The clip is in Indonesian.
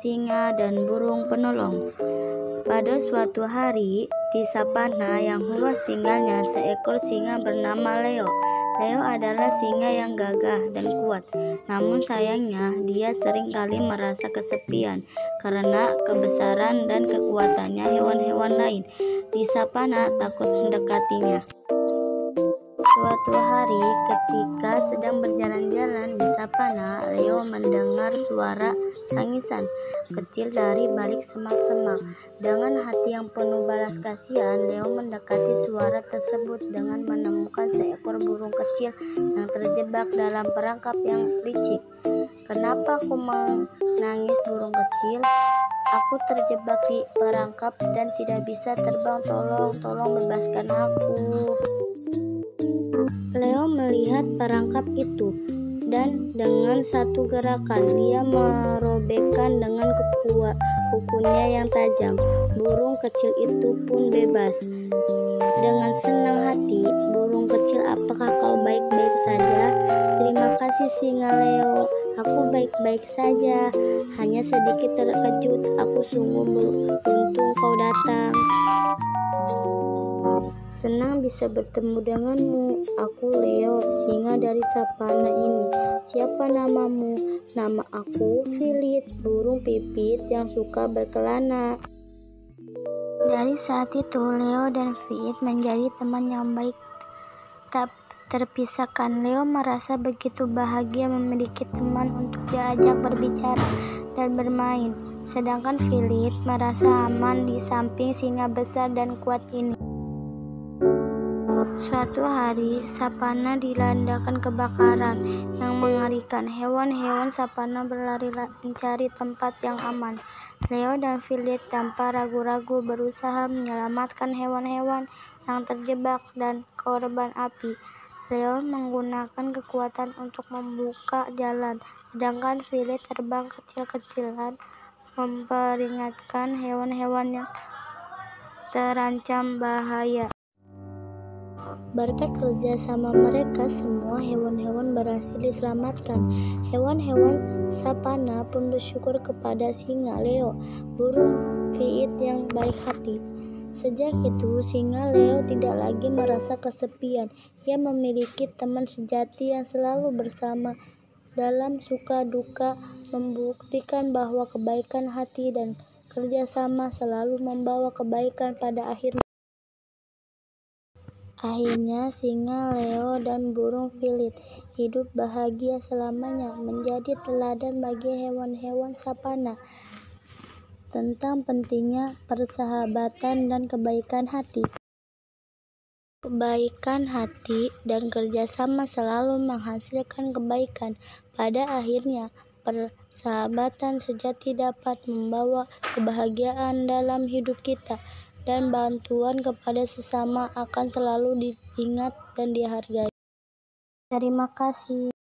Singa dan burung penolong. Pada suatu hari, di savana yang luas tinggalnya seekor singa bernama Leo. Leo adalah singa yang gagah dan kuat. Namun sayangnya, dia sering kali merasa kesepian karena kebesaran dan kekuatannya hewan-hewan lain di savana takut mendekatinya. Suatu hari, ketika sedang berjalan-jalan di savana, Leo mendengar suara tangisan kecil dari balik semak-semak. Dengan hati yang penuh balas kasihan, Leo mendekati suara tersebut dengan menemukan seekor burung kecil yang terjebak dalam perangkap yang licik. Kenapa aku menangis burung kecil? Aku terjebak di perangkap dan tidak bisa terbang. Tolong, tolong bebaskan aku. Melihat perangkap itu dan dengan satu gerakan dia merobekkan dengan kukunya yang tajam. Burung kecil itu pun bebas. Dengan senang hati, burung kecil, apakah kau baik-baik saja? Terima kasih singa Leo. Aku baik-baik saja. Hanya sedikit terkejut. Aku sungguh beruntung kau datang. Senang bisa bertemu denganmu. Aku Leo, singa dari savana ini. Siapa namamu? Nama aku Filit, burung pipit yang suka berkelana. Dari saat itu, Leo dan Filit menjadi teman yang baik tak terpisahkan. Leo merasa begitu bahagia memiliki teman untuk diajak berbicara dan bermain. Sedangkan Filit merasa aman di samping singa besar dan kuat ini. Suatu hari, savana dilandakan kebakaran yang mengerikan. Hewan-hewan savana berlari mencari tempat yang aman. Leo dan Philip tanpa ragu-ragu berusaha menyelamatkan hewan-hewan yang terjebak dan korban api. Leo menggunakan kekuatan untuk membuka jalan, sedangkan Philip terbang kecil-kecilan memperingatkan hewan-hewan yang terancam bahaya. Berkat kerjasama mereka, semua hewan-hewan berhasil diselamatkan. Hewan-hewan savana pun bersyukur kepada singa Leo, burung fiit yang baik hati. Sejak itu, singa Leo tidak lagi merasa kesepian. Ia memiliki teman sejati yang selalu bersama dalam suka duka, membuktikan bahwa kebaikan hati dan kerjasama selalu membawa kebaikan pada akhirnya. Akhirnya, singa, Leo, dan burung Filit hidup bahagia selamanya, menjadi teladan bagi hewan-hewan savana tentang pentingnya persahabatan dan kebaikan hati. Kebaikan hati dan kerjasama selalu menghasilkan kebaikan. Pada akhirnya, persahabatan sejati dapat membawa kebahagiaan dalam hidup kita dan bantuan kepada sesama akan selalu diingat dan dihargai. Terima kasih.